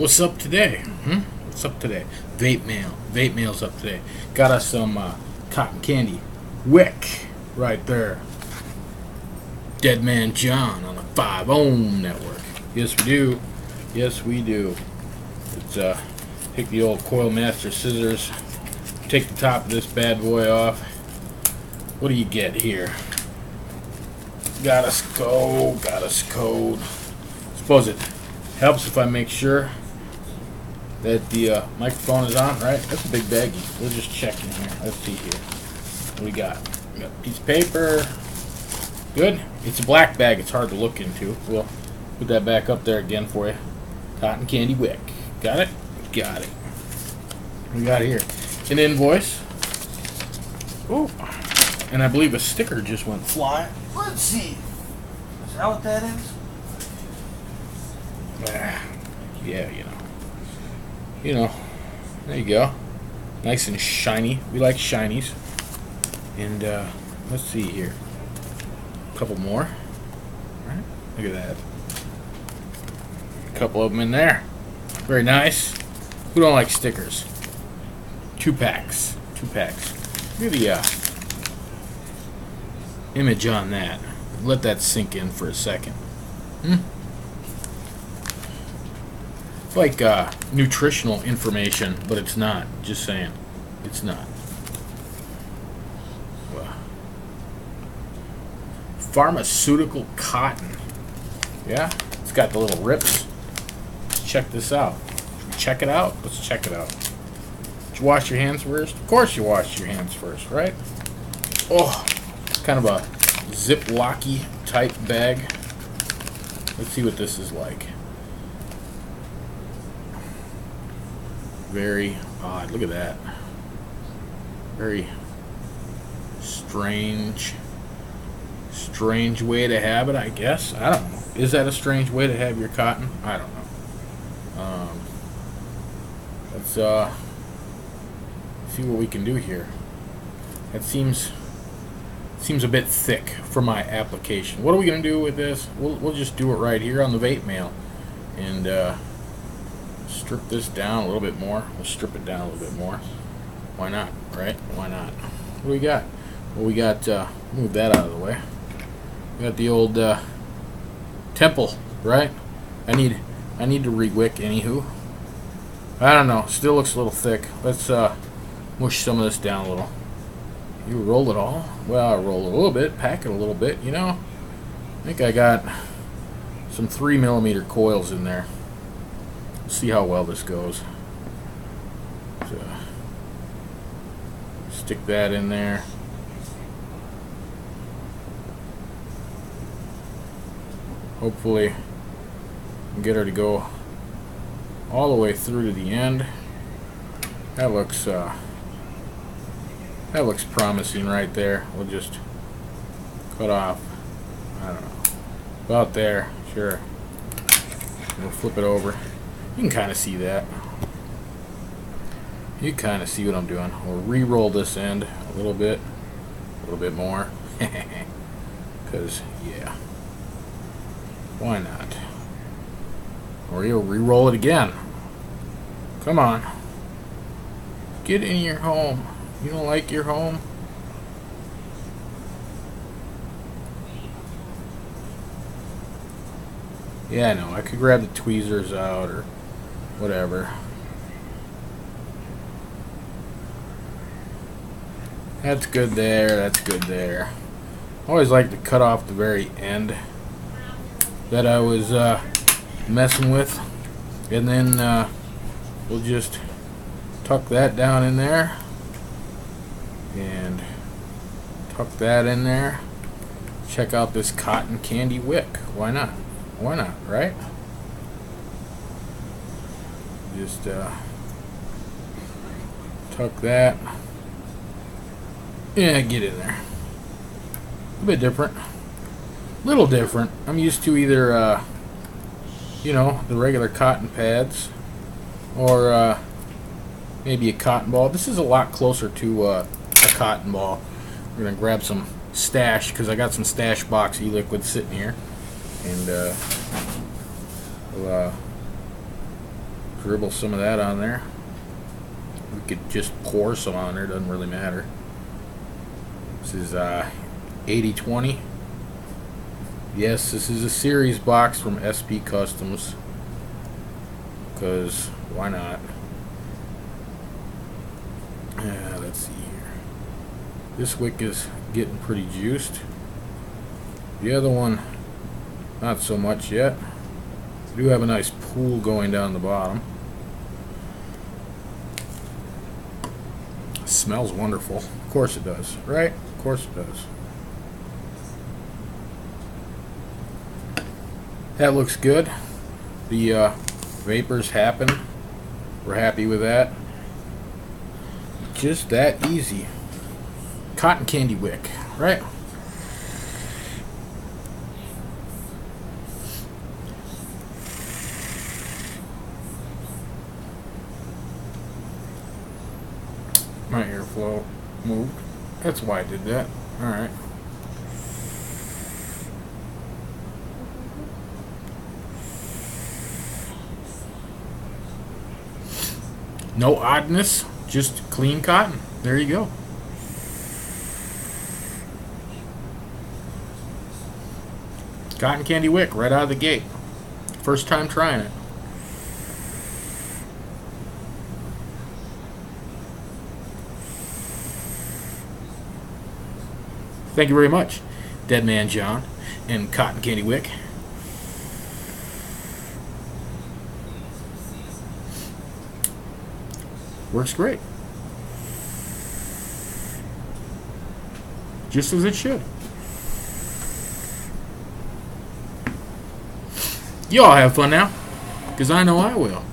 What's up today? Hmm? What's up today? Vape mail. Vape mail's up today. Got us some uh, cotton candy. Wick right there. Dead Man John on the Five Ohm Network. Yes, we do. Yes, we do. Let's uh, take the old Coil Master scissors. Take the top of this bad boy off. What do you get here? Got us code. Got us code. Suppose it helps if I make sure that the uh, microphone is on, right? That's a big baggie. We'll just check in here. Let's see here. What we got? We got piece of paper. Good. It's a black bag. It's hard to look into. We'll put that back up there again for you. Cotton candy wick. Got it? Got it. We got here an invoice. Oh, and I believe a sticker just went flying. Let's see. Is that what that is? Ah, Yeah, you know. You know. There you go. Nice and shiny. We like shinies. And uh, let's see here. A couple more. Right? Look at that. A couple of them in there. Very nice. Who don't like stickers? Two packs. Two packs. Look at the uh, image on that. Let that sink in for a second. Hmm? It's like uh, nutritional information, but it's not. Just saying. It's not. Pharmaceutical cotton. Yeah? It's got the little rips. Let's check this out. Check it out? Let's check it out. Did you wash your hands first? Of course you wash your hands first, right? Oh, it's kind of a ziplocky type bag. Let's see what this is like. Very odd. Look at that. Very strange. Strange way to have it, I guess. I don't know. Is that a strange way to have your cotton? I don't know. Um, let's uh, see what we can do here. That seems seems a bit thick for my application. What are we going to do with this? We'll, we'll just do it right here on the vape mail. And uh, strip this down a little bit more. We'll strip it down a little bit more. Why not, right? Why not? What do we got? Well, we got, uh, move that out of the way. We got the old uh, temple, right? I need, I need to re-wick, anywho. I don't know. Still looks a little thick. Let's uh, mush some of this down a little. You roll it all? Well, I roll it a little bit, pack it a little bit, you know. I think I got some 3 millimeter coils in there. See how well this goes. So, stick that in there. Hopefully, get her to go all the way through to the end. That looks, uh, that looks promising right there. We'll just cut off, I don't know, about there, sure. We'll flip it over. You can kind of see that. You kind of see what I'm doing. We'll re-roll this end a little bit, a little bit more. Because, yeah. Why not? Or you'll re-roll it again. Come on. Get in your home. You don't like your home? Yeah, I know. I could grab the tweezers out or whatever. That's good there. That's good there. I always like to cut off the very end that I was uh, messing with. And then uh, we'll just tuck that down in there. And tuck that in there. Check out this cotton candy wick. Why not? Why not, right? Just uh, tuck that. Yeah, get in there. A bit different. Little different. I'm used to either, uh, you know, the regular cotton pads or uh, maybe a cotton ball. This is a lot closer to uh, a cotton ball. We're going to grab some stash because I got some stash box e-liquid sitting here. And uh, we'll uh, Dribble some of that on there. We could just pour some on there, doesn't really matter. This is uh, 80-20. Yes, this is a series box from SP Customs. Because, why not? Yeah, let's see here. This wick is getting pretty juiced. The other one, not so much yet. Do have a nice pool going down the bottom. Smells wonderful. Of course it does, right? Of course it does. That looks good. The uh, vapors happen. We're happy with that. Just that easy. Cotton candy wick, right? Airflow moved. That's why I did that. Alright. No oddness, just clean cotton. There you go. Cotton candy wick right out of the gate. First time trying it. Thank you very much, Dead Man John and Cotton Candy Wick. Works great. Just as it should. You all have fun now, because I know I will.